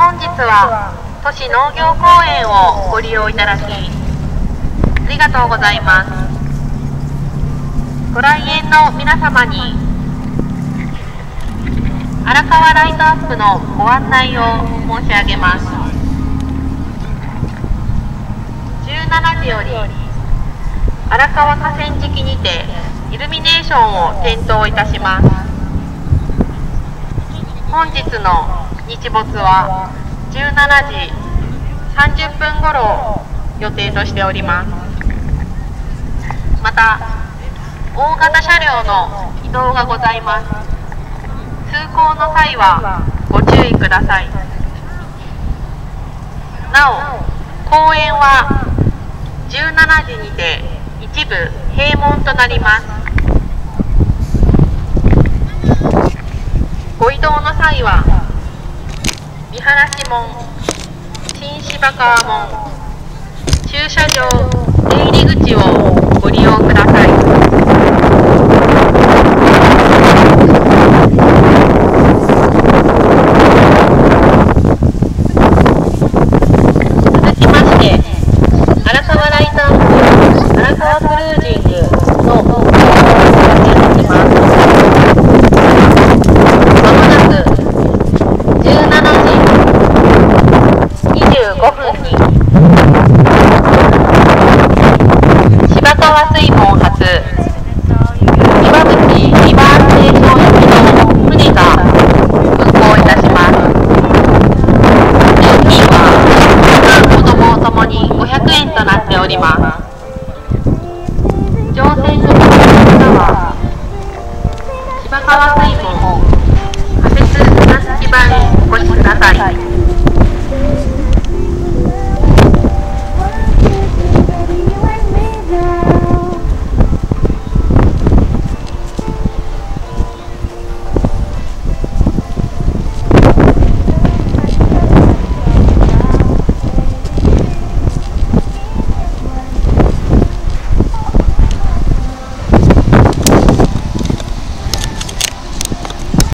本日は都市農業公園をご利用いただきありがとうございます。ご来園の皆様に荒川ライトアップのご案内を申し上げます。17時より荒川河川敷にてイルミネーションを点灯いたします。本日の日没は17時30分頃予定としております。また大型車両の移動がございます。通行の際はご注意ください。なお公園は17時にて一部閉門となります。の際は見晴らし門新芝川門駐車場出入り口を5分芝川水門発岩口2番停車行の船が運行いたしますは子供に500円となっております乗船の川水門仮設船着場にお越しください